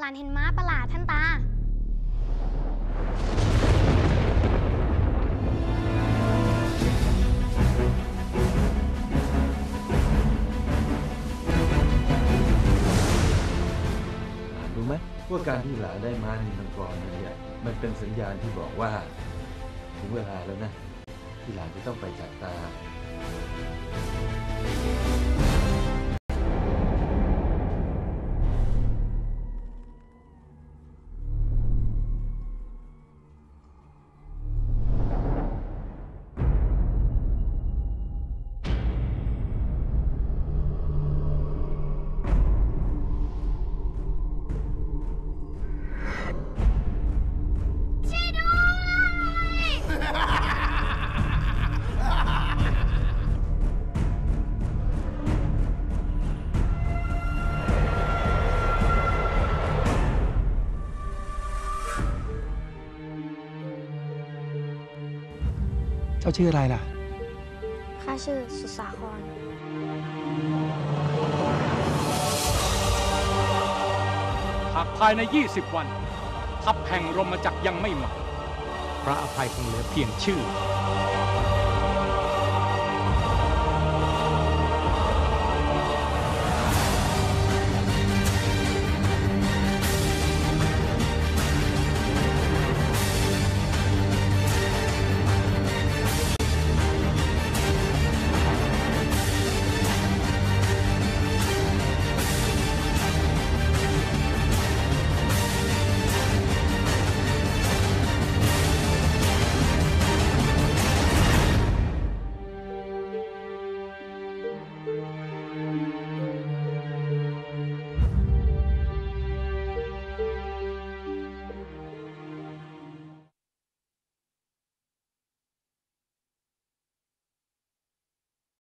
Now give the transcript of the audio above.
หลานเห็นม้าประหลาดท่านตา รู้ไหมว่าการที่หลานได้ม้านินมังกรเนี่ยมันเป็นสัญญาณที่บอกว่า ถึงเวลาแล้วนะ ที่หลานจะต้องไปจากตา จ้าชื่ออะไรล่ะ ข้าชื่อสุสาคร หากภายใน 20 วัน ทัพแห่งรมจักรยังไม่มา พระอภัยคงเหลือเพียงชื่อ